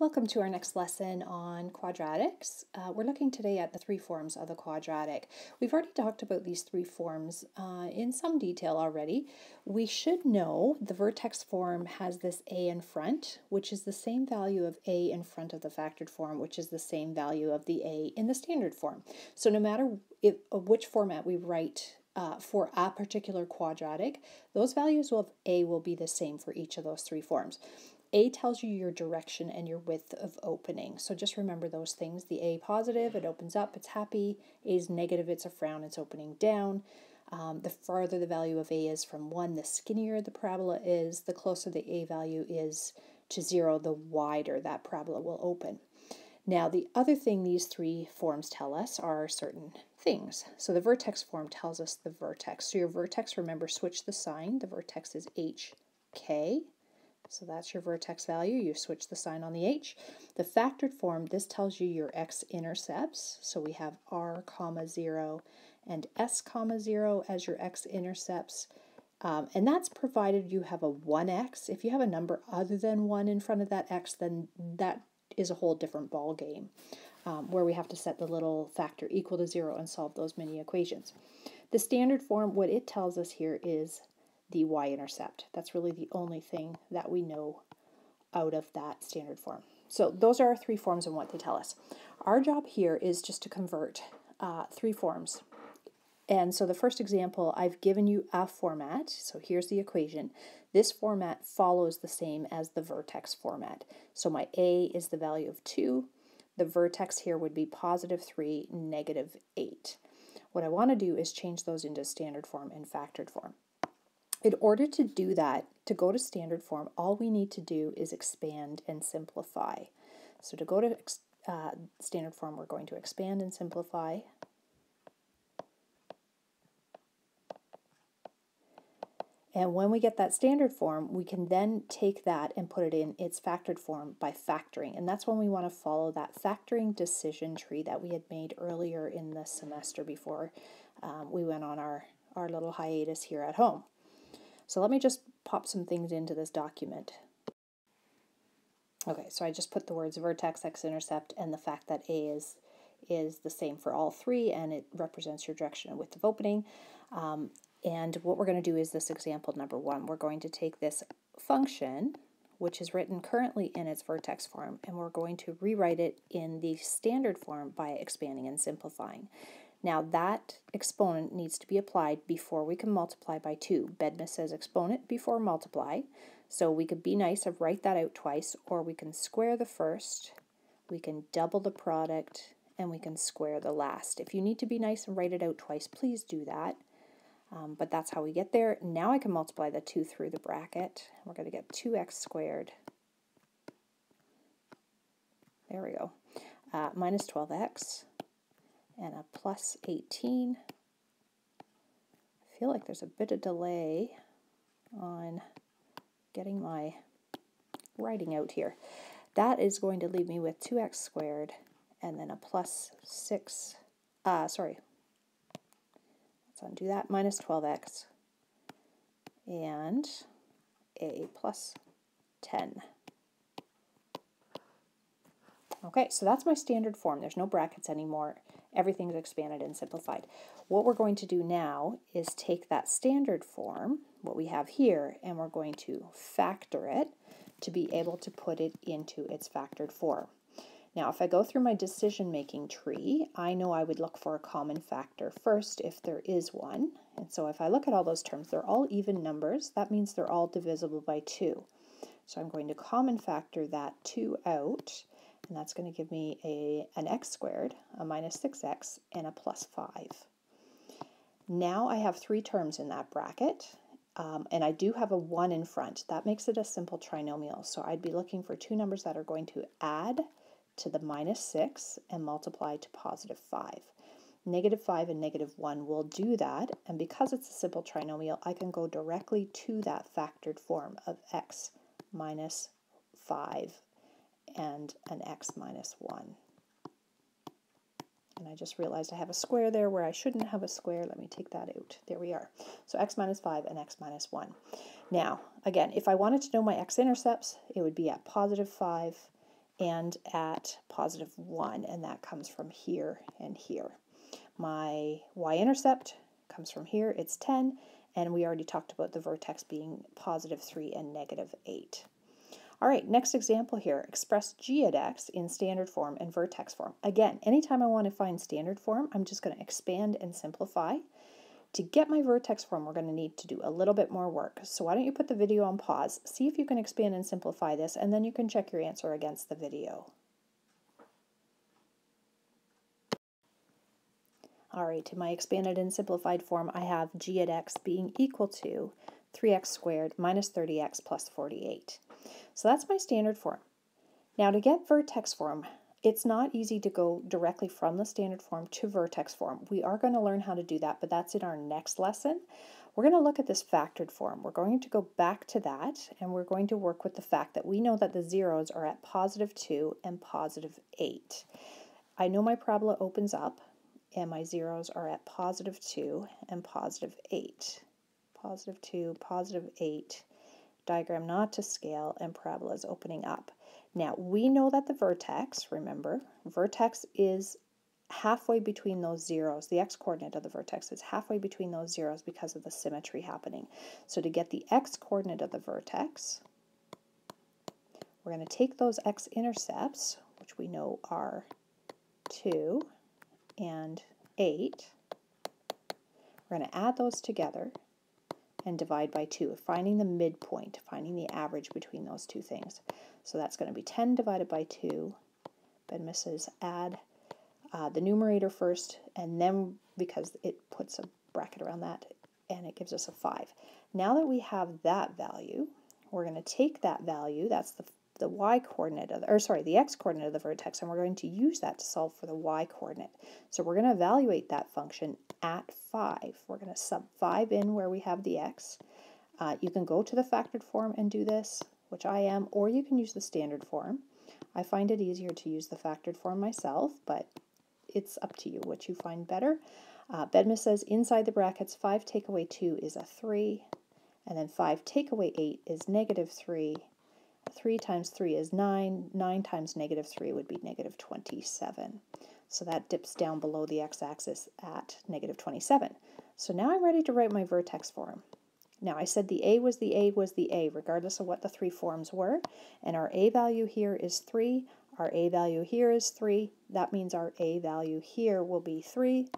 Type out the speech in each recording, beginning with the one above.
Welcome to our next lesson on quadratics. Uh, we're looking today at the three forms of the quadratic. We've already talked about these three forms uh, in some detail already. We should know the vertex form has this a in front, which is the same value of a in front of the factored form, which is the same value of the a in the standard form. So no matter if, which format we write uh, for a particular quadratic, those values of a will be the same for each of those three forms. A tells you your direction and your width of opening. So just remember those things. The A positive, it opens up, it's happy. A is negative, it's a frown, it's opening down. Um, the farther the value of A is from 1, the skinnier the parabola is. The closer the A value is to 0, the wider that parabola will open. Now, the other thing these three forms tell us are certain things. So the vertex form tells us the vertex. So your vertex, remember, switch the sign. The vertex is HK. So that's your vertex value. You switch the sign on the H. The factored form, this tells you your x-intercepts. So we have r comma 0 and s comma 0 as your x-intercepts. Um, and that's provided you have a 1x. If you have a number other than 1 in front of that x, then that is a whole different ball game um, where we have to set the little factor equal to 0 and solve those many equations. The standard form, what it tells us here is the y-intercept. That's really the only thing that we know out of that standard form. So those are our three forms and what they tell us. Our job here is just to convert uh, three forms. And so the first example, I've given you a format. So here's the equation. This format follows the same as the vertex format. So my a is the value of 2. The vertex here would be positive 3, negative 8. What I want to do is change those into standard form and factored form. In order to do that, to go to standard form, all we need to do is expand and simplify. So to go to uh, standard form, we're going to expand and simplify. And when we get that standard form, we can then take that and put it in its factored form by factoring. And that's when we want to follow that factoring decision tree that we had made earlier in the semester before um, we went on our, our little hiatus here at home. So let me just pop some things into this document. Okay, so I just put the words vertex, x-intercept, and the fact that A is is the same for all three, and it represents your direction and width of opening. Um, and what we're going to do is this example number one. We're going to take this function, which is written currently in its vertex form, and we're going to rewrite it in the standard form by expanding and simplifying. Now that exponent needs to be applied before we can multiply by 2. BEDMAS says exponent before multiply. So we could be nice and write that out twice, or we can square the first, we can double the product, and we can square the last. If you need to be nice and write it out twice, please do that. Um, but that's how we get there. Now I can multiply the 2 through the bracket. We're going to get 2x squared. There we go. Uh, minus 12x and a plus 18. I feel like there's a bit of delay on getting my writing out here. That is going to leave me with 2x squared and then a plus 6, uh, sorry, let's undo that, minus 12x and a plus 10. Okay, so that's my standard form. There's no brackets anymore. Everything's expanded and simplified. What we're going to do now is take that standard form, what we have here, and we're going to factor it to be able to put it into its factored form. Now, if I go through my decision-making tree, I know I would look for a common factor first if there is one. And so if I look at all those terms, they're all even numbers. That means they're all divisible by 2. So I'm going to common factor that 2 out and that's going to give me a, an x squared, a minus 6x, and a plus 5. Now I have three terms in that bracket, um, and I do have a 1 in front. That makes it a simple trinomial, so I'd be looking for two numbers that are going to add to the minus 6 and multiply to positive 5. Negative 5 and negative 1 will do that, and because it's a simple trinomial, I can go directly to that factored form of x minus 5 and an x minus 1. And I just realized I have a square there where I shouldn't have a square. Let me take that out. There we are. So x minus 5 and x minus 1. Now, again, if I wanted to know my x-intercepts, it would be at positive 5 and at positive 1, and that comes from here and here. My y-intercept comes from here, it's 10, and we already talked about the vertex being positive 3 and negative 8. All right, next example here, express g at x in standard form and vertex form. Again, anytime I want to find standard form, I'm just going to expand and simplify. To get my vertex form, we're going to need to do a little bit more work. So why don't you put the video on pause, see if you can expand and simplify this, and then you can check your answer against the video. All right, in my expanded and simplified form, I have g at x being equal to 3x squared minus 30x plus 48. So that's my standard form. Now to get vertex form, it's not easy to go directly from the standard form to vertex form. We are going to learn how to do that, but that's in our next lesson. We're going to look at this factored form. We're going to go back to that, and we're going to work with the fact that we know that the zeros are at positive 2 and positive 8. I know my parabola opens up, and my zeros are at positive 2 and positive 8. Positive 2, positive 8, diagram not to scale, and parabola is opening up. Now, we know that the vertex, remember, vertex is halfway between those zeros. The x-coordinate of the vertex is halfway between those zeros because of the symmetry happening. So to get the x-coordinate of the vertex, we're going to take those x-intercepts, which we know are 2 and 8. We're going to add those together and divide by 2, finding the midpoint, finding the average between those two things. So that's going to be 10 divided by 2. BEDMAS says add uh, the numerator first, and then because it puts a bracket around that, and it gives us a 5. Now that we have that value, we're going to take that value, that's the the y coordinate of or sorry, the x coordinate of the vertex, and we're going to use that to solve for the y coordinate. So we're going to evaluate that function at 5. We're going to sub 5 in where we have the x. Uh, you can go to the factored form and do this, which I am, or you can use the standard form. I find it easier to use the factored form myself, but it's up to you what you find better. Uh, BEDMAS says inside the brackets, 5 take away 2 is a 3, and then 5 take away 8 is negative 3, 3 times 3 is 9. 9 times negative 3 would be negative 27. So that dips down below the x-axis at negative 27. So now I'm ready to write my vertex form. Now I said the a was the a was the a, regardless of what the three forms were. And our a value here is 3. Our a value here is 3. That means our a value here will be 3.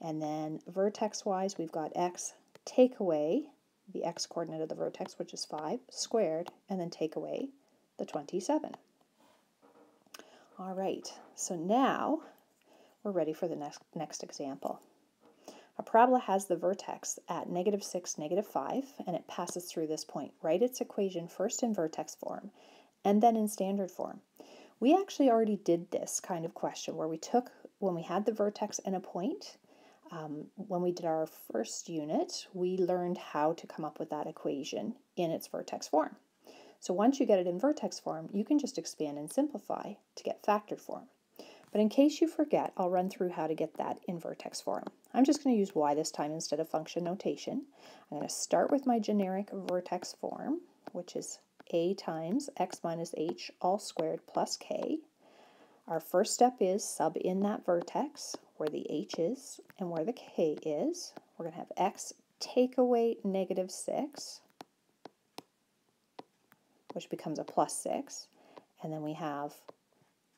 And then vertex-wise, we've got x take away the x-coordinate of the vertex, which is 5, squared, and then take away the 27. All right, so now we're ready for the next, next example. A parabola has the vertex at negative 6, negative 5, and it passes through this point. Write its equation first in vertex form and then in standard form. We actually already did this kind of question where we took, when we had the vertex and a point, um, when we did our first unit, we learned how to come up with that equation in its vertex form. So once you get it in vertex form, you can just expand and simplify to get factored form. But in case you forget, I'll run through how to get that in vertex form. I'm just going to use y this time instead of function notation. I'm going to start with my generic vertex form, which is a times x minus h all squared plus k. Our first step is sub in that vertex where the h is and where the k is. We're going to have x take away negative 6, which becomes a plus 6. And then we have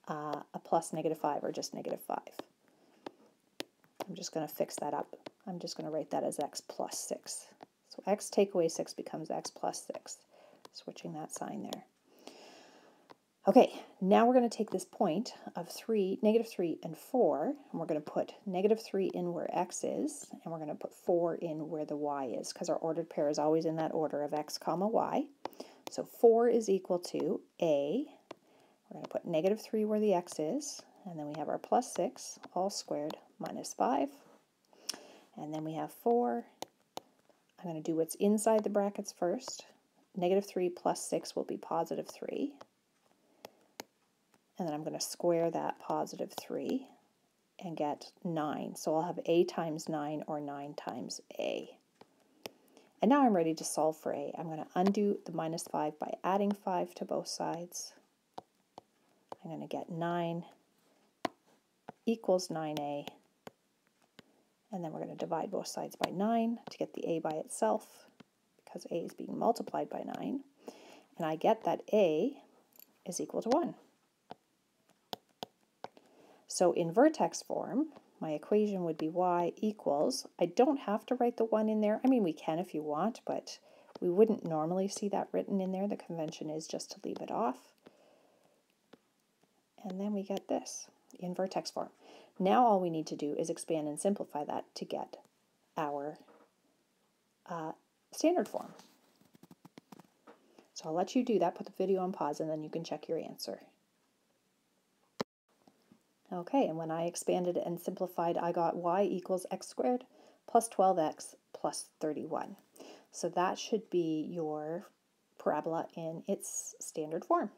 uh, a plus negative 5 or just negative 5. I'm just going to fix that up. I'm just going to write that as x plus 6. So x take away 6 becomes x plus 6. Switching that sign there. Okay, now we're going to take this point of 3, negative 3 and 4, and we're going to put negative 3 in where x is, and we're going to put 4 in where the y is, because our ordered pair is always in that order of x comma y. So 4 is equal to a, we're going to put negative 3 where the x is, and then we have our plus 6, all squared, minus 5. And then we have 4. I'm going to do what's inside the brackets first. Negative 3 plus 6 will be positive 3 and then I'm going to square that positive 3 and get 9. So I'll have a times 9 or 9 times a. And now I'm ready to solve for a. I'm going to undo the minus 5 by adding 5 to both sides. I'm going to get 9 equals 9a. And then we're going to divide both sides by 9 to get the a by itself because a is being multiplied by 9. And I get that a is equal to 1. So in vertex form, my equation would be y equals, I don't have to write the 1 in there. I mean, we can if you want, but we wouldn't normally see that written in there. The convention is just to leave it off. And then we get this in vertex form. Now all we need to do is expand and simplify that to get our uh, standard form. So I'll let you do that, put the video on pause, and then you can check your answer. Okay, and when I expanded and simplified, I got y equals x squared plus 12x plus 31. So that should be your parabola in its standard form.